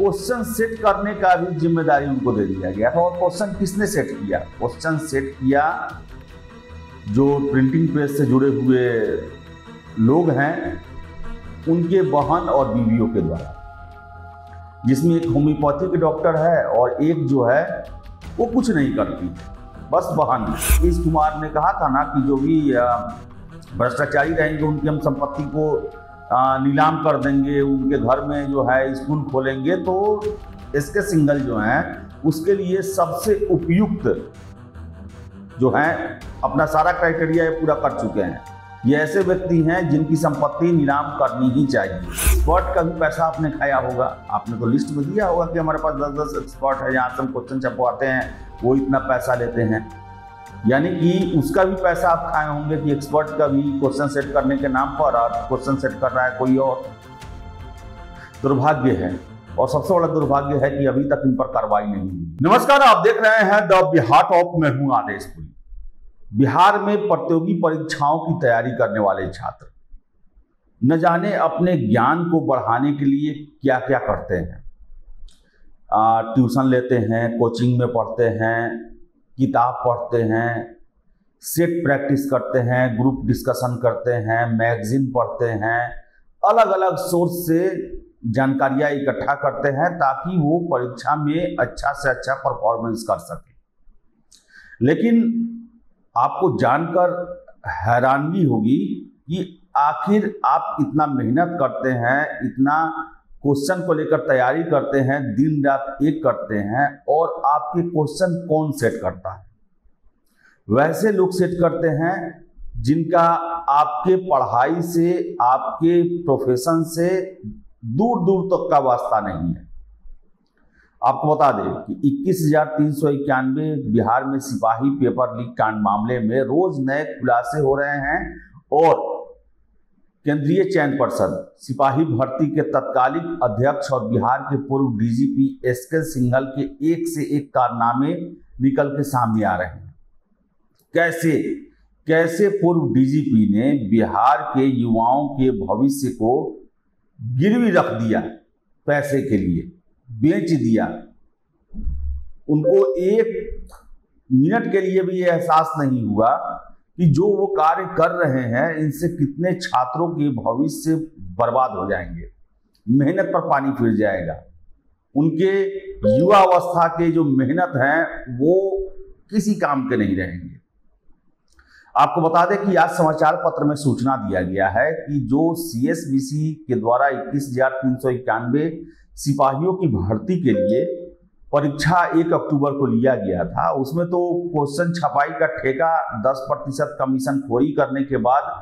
Question set करने का भी ज़िम्मेदारी उनको दे दिया गया था और क्वेश्चन किसने सेट किया? क्वेश्चन सेट किया जो प्रिंटिंग प्रेस से जुड़े हुए लोग हैं, उनके बहन और बीवियों के द्वारा। जिसमें एक होम्योपैथिक डॉक्टर है और एक जो है, वो कुछ नहीं करती। बस बहन। इस कुमार ने कहा था ना कि जो भी भ्रष्टाचारी रहेंगे, उनकी हम संपत्ति को नीलाम कर देंगे, उनके घर में जो है स्कूल खोलेंगे तो इसके सिंगल जो हैं, उसके लिए सबसे उपयुक्त जो है, अपना सारा क्राइटेरिया ये पूरा कर चुके हैं। ये ऐसे व्यक्ति हैं जिनकी संपत्ति नीलाम करनी ही चाहिए। एक्सपर्ट का भी पैसा आपने खाया होगा, आपने तो लिस्ट में दिया होगा कि हमारे पास दस दस एक्सपर्ट है, यहाँ से हम क्वेश्चन छपवाते हैं, वो इतना पैसा लेते हैं। यानी कि उसका भी पैसा आप खाए होंगे कि एक्सपर्ट का भी क्वेश्चन सेट करने के नाम पर और क्वेश्चन सेट कर रहा है कोई और। दुर्भाग्य है। और सबसे बड़ा दुर्भाग्य है कि अभी तक इन पर कार्रवाई नहीं हुई। नमस्कार, आप देख रहे हैं द बिहार ऑफ़ मैं हूँ आदेश पुरी। बिहार में प्रतियोगी परीक्षाओं की तैयारी करने वाले छात्र न जाने अपने ज्ञान को बढ़ाने के लिए क्या क्या करते हैं। ट्यूशन लेते हैं, कोचिंग में पढ़ते हैं किताब पढ़ते हैं सेट प्रैक्टिस करते हैं ग्रुप डिस्कशन करते हैं मैगजीन पढ़ते हैं अलग अलग सोर्स से जानकारियाँ इकट्ठा करते हैं ताकि वो परीक्षा में अच्छा से अच्छा परफॉर्मेंस कर सके। लेकिन आपको जानकर हैरानगी होगी कि आखिर आप इतना मेहनत करते हैं, इतना क्वेश्चन को लेकर तैयारी करते हैं, दिन रात एक करते हैं और आपके क्वेश्चन कौन सेट करता है? वैसे लोग सेट करते हैं जिनका आपके पढ़ाई से, आपके प्रोफेशन से दूर दूर तक का वास्ता नहीं है। आपको बता दें कि इक्कीस हज़ार तीन सौ इक्यानवे बिहार में सिपाही पेपर लीक कांड मामले में रोज नए खुलासे हो रहे हैं और केंद्रीय चयन परिषद सिपाही भर्ती के तत्कालिक अध्यक्ष और बिहार के पूर्व डीजीपी एस के सिंघल के एक से एक कारनामे निकल के सामने आ रहे हैं। कैसे? कैसे पूर्व डीजीपी ने बिहार के युवाओं के भविष्य को गिरवी रख दिया पैसे के लिए, बेच दिया? उनको एक मिनट के लिए भी ये एहसास नहीं हुआ कि जो वो कार्य कर रहे हैं, इनसे कितने छात्रों के भविष्य बर्बाद हो जाएँगे। मेहनत पर पानी फिर जाएगा। उनके युवा अवस्था के जो मेहनत है, वो किसी काम के नहीं रहेंगे। आपको बता दें कि आज समाचार पत्र में सूचना दिया गया है कि जो सीएसबीसी के द्वारा इक्कीस हज़ार तीन सौ इक्यानवे सिपाहियों की भर्ती के लिए परीक्षा एक अक्टूबर को लिया गया था। उसमें तो क्वेश्चन छपाई का ठेका 10 प्रतिशत कमीशन खोरी करने के बाद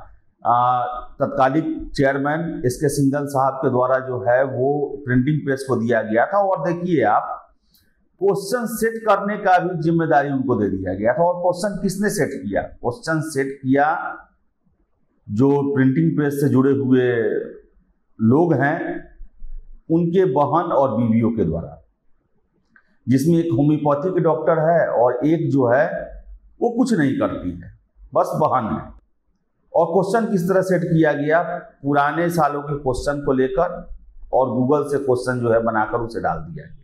तत्कालिक चेयरमैन एस के सिंगल साहब के द्वारा जो है वो प्रिंटिंग प्रेस को दिया गया था। और देखिए आप, क्वेश्चन सेट करने का भी ज़िम्मेदारी उनको दे दिया गया था। और क्वेश्चन किसने सेट किया? क्वेश्चन सेट किया जो प्रिंटिंग प्रेस से जुड़े हुए लोग हैं, उनके बहन और बीवियों के द्वारा। जिसमें एक होम्योपैथिक डॉक्टर है और एक जो है, वो कुछ नहीं करती है, बस बहन है। और क्वेश्चन किस तरह सेट किया गया? पुराने सालों के क्वेश्चन को लेकर और गूगल से क्वेश्चन जो है बनाकर उसे डाल दिया गया।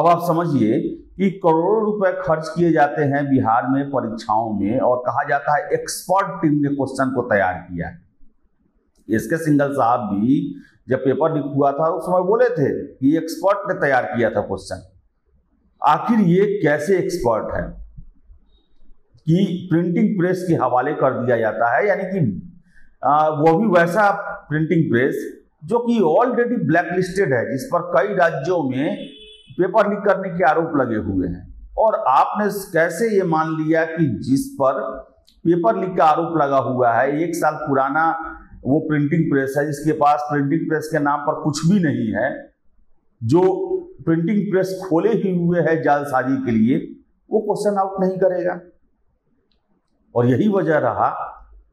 अब आप समझिए कि करोड़ों रुपए खर्च किए जाते हैं बिहार में परीक्षाओं में और कहा जाता है एक्सपर्ट टीम ने क्वेश्चन को तैयार किया है। इसके सिंगल साहब भी जब पेपर लीक हुआ था उस समय बोले थे कि एक्सपर्ट ने तैयार किया था क्वेश्चन आखिर ये कैसे एक्सपर्ट है? कि प्रिंटिंग प्रेस के हवाले कर दिया जाता है यानी कि आ, वो भी वैसा प्रिंटिंग प्रेस जो कि ऑलरेडी ब्लैक लिस्टेड है जिस पर कई राज्यों में पेपर लीक करने के आरोप लगे हुए हैं। और आपने कैसे ये मान लिया कि जिस पर पेपर लीक का आरोप लगा हुआ है एक साल पुराना वो प्रिंटिंग प्रेस है, जिसके पास प्रिंटिंग प्रेस के नाम पर कुछ भी नहीं है, जो प्रिंटिंग प्रेस खोले ही हुए है जालसाजी के लिए, वो क्वेश्चन आउट नहीं करेगा। और यही वजह रहा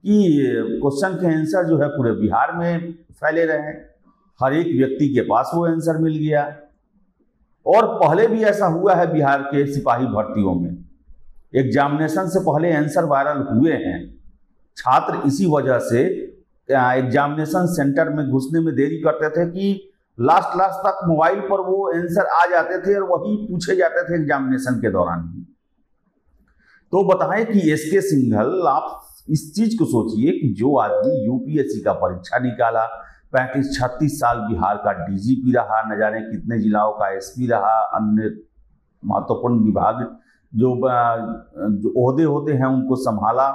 कि क्वेश्चन के आंसर जो है पूरे बिहार में फैले रहे हर एक व्यक्ति के पास वो आंसर मिल गया। और पहले भी ऐसा हुआ है बिहार के सिपाही भर्तियों में। एग्जामिनेशन से पहले आंसर वायरल हुए हैं। छात्र इसी वजह से एग्जामिनेशन सेंटर में घुसने में देरी करते थे कि लास्ट लास्ट तक मोबाइल पर वो आंसर आ जाते थे और वही पूछे जाते थे एग्जामिनेशन के दौरान। तो बताएँ कि एस के सिंघल आप इस चीज़ को सोचिए कि जो आदमी यूपीएससी का परीक्षा निकाला, पैंतीस छत्तीस साल बिहार का डीजीपी रहा, न जाने कितने जिलाओं का एसपी रहा, अन्य महत्वपूर्ण विभाग जो जो ओहदे होते हैं उनको संभाला।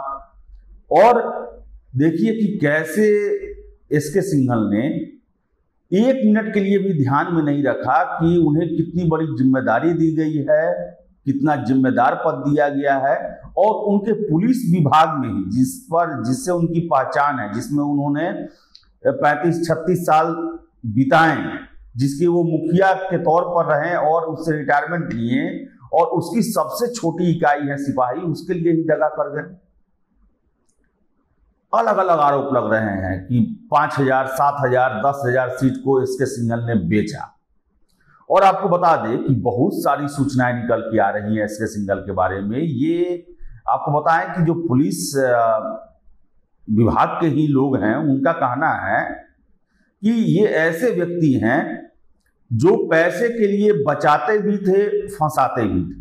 और देखिए कि कैसे एस के सिंघल ने एक मिनट के लिए भी ध्यान में नहीं रखा कि उन्हें कितनी बड़ी ज़िम्मेदारी दी गई है, कितना जिम्मेदार पद दिया गया है और उनके पुलिस विभाग में ही, जिस पर, जिससे उनकी पहचान है, जिसमें उन्होंने पैंतीस, छत्तीस साल बिताए, जिसके वो मुखिया के तौर पर रहे और उससे रिटायरमेंट लिए और उसकी सबसे छोटी इकाई है सिपाही, उसके लिए ही जगह कर गए। अलग अलग आरोप लग रहे हैं कि पाँच हज़ार, सात हज़ार, दस हज़ार सीट को इसके सिंगल ने बेचा। और आपको बता दें कि बहुत सारी सूचनाएँ निकल के आ रही हैं इसके सिंगल के बारे में। ये आपको बताएँ कि जो पुलिस विभाग के ही लोग हैं, उनका कहना है कि ये ऐसे व्यक्ति हैं जो पैसे के लिए बचाते भी थे, फंसाते भी थे।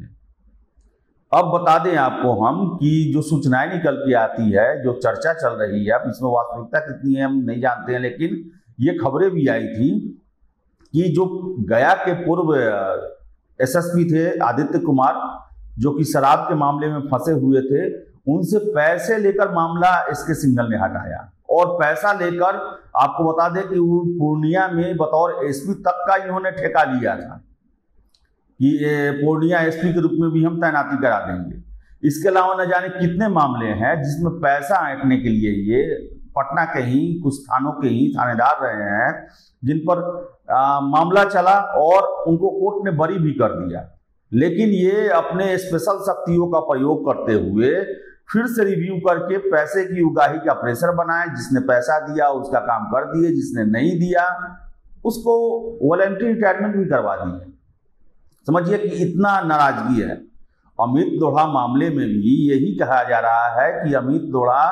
अब बता दें आपको हम कि जो सूचनाएँ निकल के आती है, जो चर्चा चल रही है, अब इसमें वास्तविकता कितनी है, हम नहीं जानते हैं, लेकिन ये खबरें भी आई थी कि जो गया के पूर्व एसएसपी थे आदित्य कुमार, जो कि शराब के मामले में फंसे हुए थे, उनसे पैसे लेकर मामला इसके सिंगल ने हटाया और पैसा लेकर आपको बता दें कि वो पूर्णिया में बतौर एसपी तक का इन्होंने ठेका लिया था। पूर्णिया एसपी के रूप में भी हम तैनाती करा देंगे। इसके अलावा न जाने कितने मामले हैं जिसमें पैसा ऐंठने के लिए ये पटना के ही कुछ थानों के ही थानेदार रहे हैं जिन पर आ, मामला चला और उनको कोर्ट ने बरी भी कर दिया। लेकिन ये अपने स्पेशल शक्तियों का प्रयोग करते हुए फिर से रिव्यू करके पैसे की उगाही का प्रेशर बनाए जिसने पैसा दिया उसका काम कर दिए जिसने नहीं दिया उसको वॉलेंट्री रिटायरमेंट भी करवा दिए। समझिए कि इतना नाराज़गी है। अमित दोढ़ा मामले में भी यही कहा जा रहा है कि अमित दोढ़ा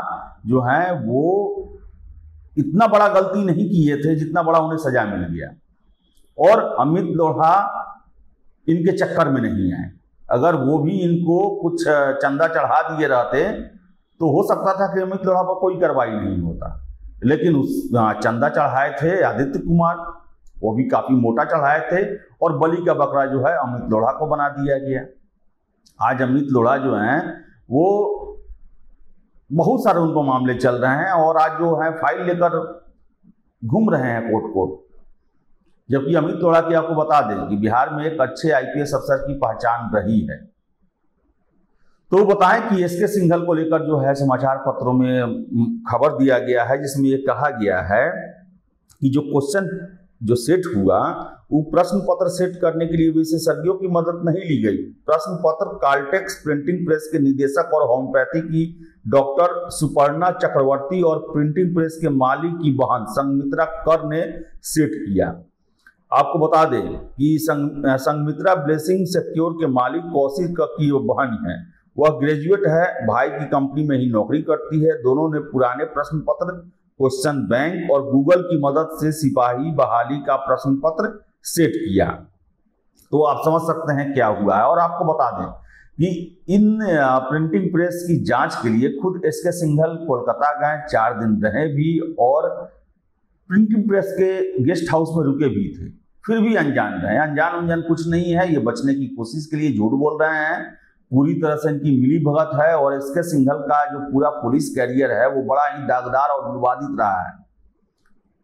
जो है, वो इतना बड़ा गलती नहीं किए थे जितना बड़ा उन्हें सजा मिल गया। और अमित लोढ़ा इनके चक्कर में नहीं आए। अगर वो भी इनको कुछ चंदा चढ़ा दिए रहते तो हो सकता था कि अमित लोढ़ा पर कोई कार्रवाई नहीं होता। लेकिन उस चंदा चढ़ाए थे आदित्य कुमार वो भी काफ़ी मोटा चढ़ाए थे और बलि का बकरा जो है अमित लोढ़ा को बना दिया गया। आज अमित लोढ़ा जो है, वो बहुत सारे उनको मामले चल रहे हैं और आज जो है फ़ाइल लेकर घूम रहे हैं कोर्ट कोर्ट जबकि अमित लोढ़ा की आपको बता दें कि बिहार में एक अच्छे आईपीएस अफसर की पहचान रही है। तो बताएँ कि एस के सिंघल को लेकर जो है समाचार पत्रों में खबर दिया गया है, जिसमें यह कहा गया है कि जो क्वेश्चन जो सेट हुआ वो प्रश्न पत्र सेट करने के लिए विशेषज्ञों की मदद नहीं ली गई। प्रश्न पत्र कार्टेक्स प्रिंटिंग प्रेस के निदेशक और होम्योपैथी की डॉक्टर सुपर्णा चक्रवर्ती और प्रिंटिंग प्रेस के मालिक की बहन संगमित्रा कर ने सेट किया। आपको बता दें कि संग, संगमित्रा ब्लेसिंग सिक्योर के मालिक कौशिक की बहन है। वह ग्रेजुएट है भाई की कंपनी में ही नौकरी करती है। दोनों ने पुराने प्रश्न पत्र क्वेश्चन बैंक और गूगल की मदद से सिपाही बहाली का प्रश्न पत्र सेट किया। तो आप समझ सकते हैं क्या हुआ है। और आपको बता दें कि इन प्रिंटिंग प्रेस की जाँच के लिए खुद एस के सिंघल कोलकाता गए, चार दिन रहे भी और प्रिंटिंग प्रेस के गेस्ट हाउस में रुके भी थे। फिर भी अनजान रहे। अनजान अनजान कुछ नहीं है। ये बचने की कोशिश के लिए झूठ बोल रहे हैं। पूरी तरह से इनकी मिली भगत है और इसके सिंघल का जो पूरा पुलिस कैरियर है, वो बड़ा ही दागदार और विवादित रहा है।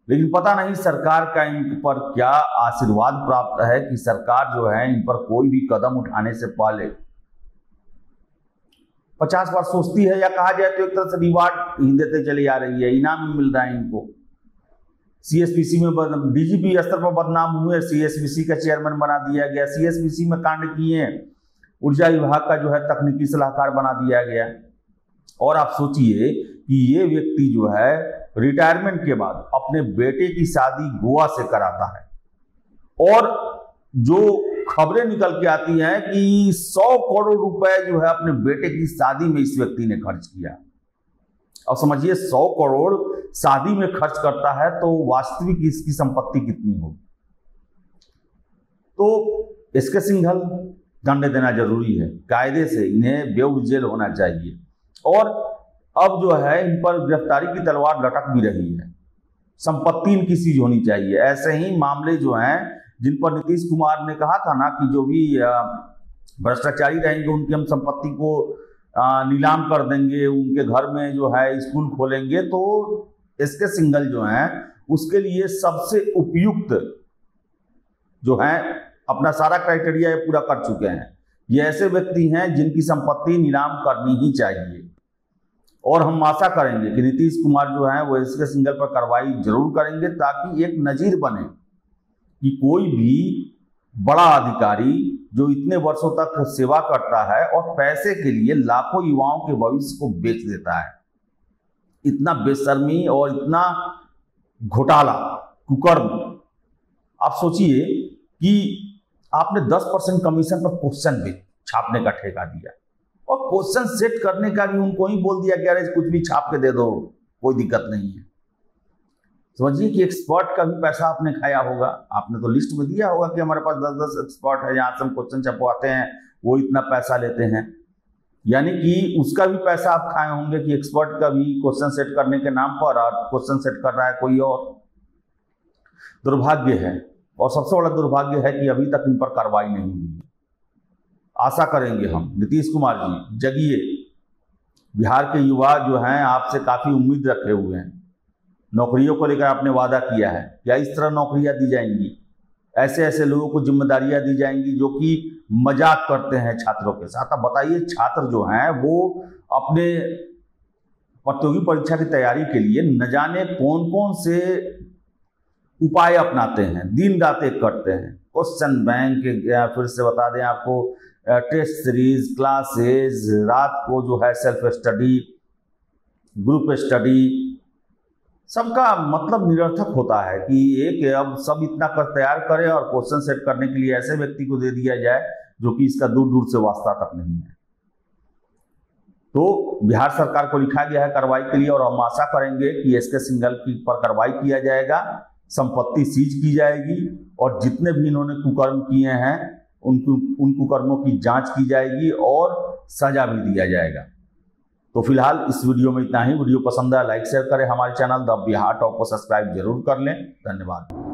लेकिन पता नहीं सरकार का इन पर क्या आशीर्वाद प्राप्त है कि सरकार जो है, इन पर कोई भी कदम उठाने से पहले। पचास बार सोचती है या कहा जाए तो एक तरह से रिवार्ड ही देते चली आ रही है, इनाम मिल रहा है इनको। सीएसपीसी में डीजीपी स्तर पर बदनाम हुए सीएसपीसी का चेयरमैन बना दिया गया सीएसपीसी में कांड किए। ऊर्जा विभाग का जो है तकनीकी सलाहकार बना दिया गया। और आप सोचिए कि ये व्यक्ति जो है रिटायरमेंट के बाद अपने बेटे की शादी गोवा से कराता है। और जो खबरें निकल के आती हैं कि 100 करोड़ रुपए जो है अपने बेटे की शादी में इस व्यक्ति ने खर्च किया। अब समझिए 100 करोड़ शादी में खर्च करता है तो वास्तविक इसकी संपत्ति कितनी होगी? तो इसके सिंघल दंड देना ज़रूरी है। कायदे से इन्हें बेउड जेल होना चाहिए। और अब जो है, इन पर गिरफ्तारी की तलवार लटक भी रही है। संपत्ति इनकी सीज होनी चाहिए। ऐसे ही मामले जो हैं, जिन पर नीतीश कुमार ने कहा था ना कि जो भी भ्रष्टाचारी रहेंगे, उनकी हम संपत्ति को नीलाम कर देंगे, उनके घर में जो है, स्कूल खोलेंगे तो इसके सिंगल जो हैं, उसके लिए सबसे उपयुक्त जो है अपना सारा क्राइटेरिया ये पूरा कर चुके हैं। ये ऐसे व्यक्ति हैं जिनकी संपत्ति नीलाम करनी ही चाहिए। और हम आशा करेंगे कि नीतीश कुमार जो है, वो इसके सिंगल पर कार्रवाई ज़रूर करेंगे ताकि एक नजीर बने कि कोई भी बड़ा अधिकारी जो इतने वर्षों तक सेवा करता है और पैसे के लिए लाखों युवाओं के भविष्य को बेच देता है। इतना बेशर्मी और इतना घोटाला, कुकर्म। आप सोचिए कि आपने 10 परसेंट कमीशन पर क्वेश्चन भी छापने का ठेका दिया। और क्वेश्चन सेट करने का भी उनको ही बोल दिया कि अरे कुछ भी छाप के दे दो, कोई दिक्कत नहीं है। समझिए कि एक्सपर्ट का भी पैसा आपने खाया होगा। आपने तो लिस्ट में दिया होगा कि हमारे पास दस दस एक्सपर्ट है, यहाँ से हम क्वेश्चन छपवाते हैं, वो इतना पैसा लेते हैं। यानी कि उसका भी पैसा आप खाए होंगे कि एक्सपर्ट का भी क्वेश्चन सेट करने के नाम पर, और क्वेश्चन सेट कर रहा है कोई और। दुर्भाग्य है और सबसे बड़ा दुर्भाग्य है कि अभी तक इन पर कार्रवाई नहीं हुई आशा करेंगे हम। नीतीश कुमार जी, जगिए। बिहार के युवा जो हैं, आपसे काफ़ी उम्मीद रखे हुए हैं। नौकरियों को लेकर आपने वादा किया है। क्या इस तरह नौकरियाँ दी जाएँगी? ऐसे ऐसे लोगों को जिम्मेदारियाँ दी जाएँगी जो कि मज़ाक करते हैं छात्रों के साथ। अब बताइए, छात्र जो हैं, वो अपने प्रतियोगी परीक्षा की तैयारी के लिए न जाने कौन कौन से उपाय अपनाते हैं, दिन रात करते हैं। क्वेश्चन बैंक फिर से बता दें आपको टेस्ट सीरीज़ क्लासेज रात को जो है सेल्फ स्टडी ग्रुप स्टडी सबका मतलब निरर्थक होता है कि एक, अब सब इतना कर, तैयार करें और क्वेश्चन सेट करने के लिए ऐसे व्यक्ति को दे दिया जाए जो कि इसका दूर दूर से वास्ता तक नहीं है। तो बिहार सरकार को लिखा गया है, कार्रवाई के लिए, और हम आशा करेंगे कि एस के सिंगल की पर कार्रवाई किया जाएगा। संपत्ति सीज की जाएगी और जितने भी इन्होंने कुकर्म किए हैं उन उन कुकर्मों की जाँच की जाएगी और सजा भी दिया जाएगा। तो फ़िलहाल इस वीडियो में इतना ही। वीडियो पसंद आया, लाइक, शेयर करें। हमारे चैनल द बिहार टॉप को सब्सक्राइब ज़रूर कर लें। धन्यवाद।